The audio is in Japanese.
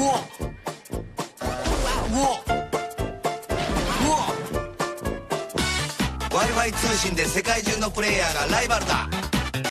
w i f i 通信で世界中のプレイヤー。がライバルだ